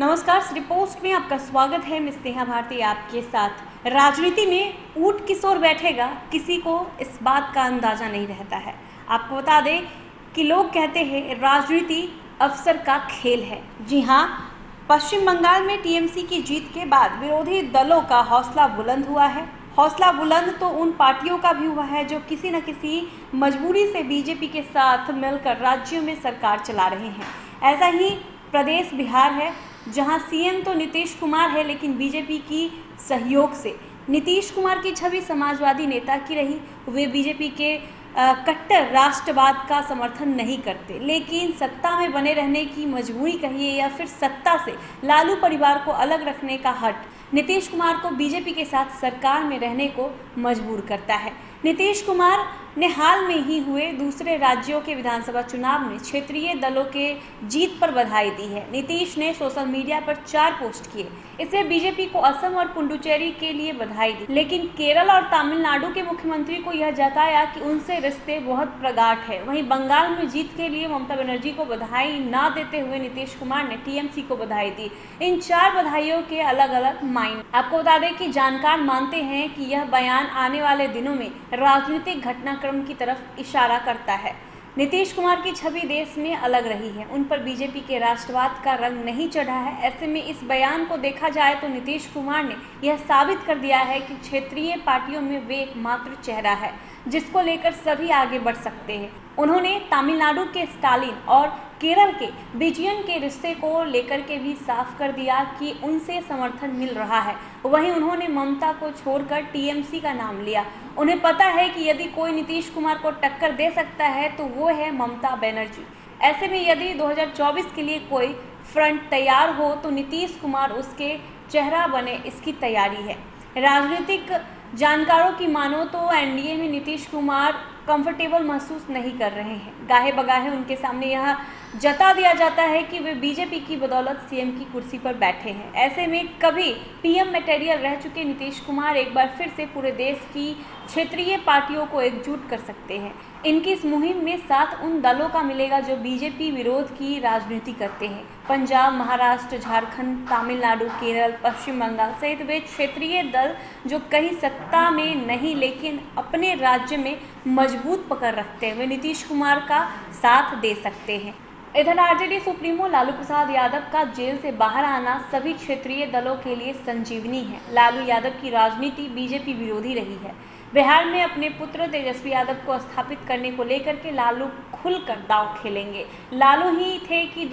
नमस्कार, श्री पोस्ट में आपका स्वागत है। मैं स्नेहा भारती आपके साथ। राजनीति में ऊट किशोर बैठेगा, किसी को इस बात का अंदाज़ा नहीं रहता है। आपको बता दें कि लोग कहते हैं, राजनीति अवसर का खेल है। जी हाँ पश्चिम बंगाल में टीएमसी की जीत के बाद विरोधी दलों का हौसला बुलंद हुआ है। हौसला बुलंद तो उन पार्टियों का भी हुआ है, जो किसी न किसी मजबूरी से बीजेपी के साथ मिलकर राज्यों में सरकार चला रहे हैं। ऐसा ही प्रदेश बिहार है जहाँ सीएम तो नीतीश कुमार है, लेकिन बीजेपी की सहयोग से। नीतीश कुमार की छवि समाजवादी नेता की रही। वे बीजेपी के कट्टर राष्ट्रवाद का समर्थन नहीं करते। लेकिन सत्ता में बने रहने की मजबूरी कहिए या फिर सत्ता से लालू परिवार को अलग रखने का हट, नीतीश कुमार को बीजेपी के साथ सरकार में रहने को मजबूर करता है। नीतीश कुमार ने हाल में ही हुए दूसरे राज्यों के विधानसभा चुनाव में क्षेत्रीय दलों के जीत पर बधाई दी है। नीतीश ने सोशल मीडिया पर चार पोस्ट किए। इससे बीजेपी को असम और पुडुचेरी के लिए बधाई दी। लेकिन केरल और तमिलनाडु के मुख्यमंत्री को यह जताया कि उनसे रिश्ते बहुत प्रगाट है। वहीं बंगाल में जीत के लिए ममता बनर्जी को बधाई न देते हुए नीतीश कुमार ने टीएमसी को बधाई दी। इन चार बधाइयों के अलग अलग मायने। आपको बता दें कि जानकार मानते हैं कि यह बयान आने वाले दिनों में राजनीतिक घटनाक्रम की तरफ़ इशारा करता है। नीतीश कुमार की छवि देश में अलग रही है। उन पर बीजेपी के राष्ट्रवाद का रंग नहीं चढ़ा है। ऐसे में इस बयान को देखा जाए तो नीतीश कुमार ने यह साबित कर दिया है कि क्षेत्रीय पार्टियों में वे एकमात्र चेहरा है। जिसको लेकर सभी आगे बढ़ सकते हैं। उन्होंने तमिलनाडु के स्टालिन और केरल के बिजयन के रिश्ते को लेकर के भी साफ़ कर दिया कि उनसे समर्थन मिल रहा है। वहीं उन्होंने ममता को छोड़कर टीएमसी का नाम लिया। उन्हें पता है कि यदि कोई नीतीश कुमार को टक्कर दे सकता है तो वो है ममता बनर्जी। ऐसे में यदि 2024 के लिए कोई फ्रंट तैयार हो तो नीतीश कुमार उसके चेहरा बने, इसकी तैयारी है। राजनीतिक जानकारों की मानो तो एनडीए में नीतीश कुमार कंफर्टेबल महसूस नहीं कर रहे हैं। गाहे बगाहे उनके सामने यह जता दिया जाता है कि वे बीजेपी की बदौलत सीएम की कुर्सी पर बैठे हैं। ऐसे में कभी पीएम मटेरियल रह चुके नीतीश कुमार एक बार फिर से पूरे देश की क्षेत्रीय पार्टियों को एकजुट कर सकते हैं। इनकी इस मुहिम में साथ उन दलों का मिलेगा जो बीजेपी विरोध की राजनीति करते हैं। पंजाब, महाराष्ट्र, झारखंड, तमिलनाडु, केरल, पश्चिम बंगाल सहित वे क्षेत्रीय दल जो कहीं सत्ता में नहीं लेकिन अपने राज्य में मज़बूत पकड़ रखते हैं, वे नीतीश कुमार का साथ दे सकते हैं। इधर आरजेडी सुप्रीमो लालू प्रसाद यादव का जेल से बाहर आना सभी क्षेत्रीय दलों के लिए संजीवनी है। लालू यादव की राजनीति बीजेपी विरोधी रही है। बिहार में अपने पुत्र तेजस्वी यादव को स्थापित करने को लेकर के लालू खुलकर दाव खेलेंगे। लालू ही थे कि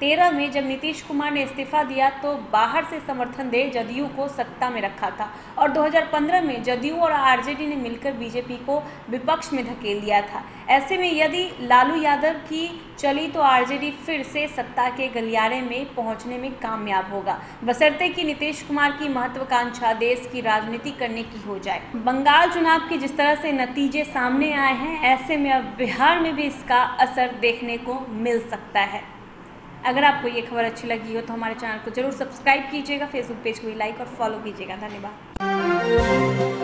2013 में जब नीतीश कुमार ने इस्तीफा दिया तो बाहर से समर्थन दे जदयू को सत्ता में रखा था और 2015 में जदयू और आरजेडी ने मिलकर बीजेपी को विपक्ष में धकेल दिया था। ऐसे में यदि लालू यादव की चली तो आरजेडी फिर से सत्ता के गलियारे में पहुँचने में कामयाब होगा। बसरते कि नीतीश कुमार की महत्वाकांक्षा देश की राजनीति करने की हो जाए। बंगाल चुनाव के जिस तरह से नतीजे सामने आए हैं, ऐसे में अब बिहार में भी इसका असर देखने को मिल सकता है। अगर आपको ये खबर अच्छी लगी हो तो हमारे चैनल को ज़रूर सब्सक्राइब कीजिएगा फेसबुक पेज को भी लाइक और फॉलो कीजिएगा। धन्यवाद।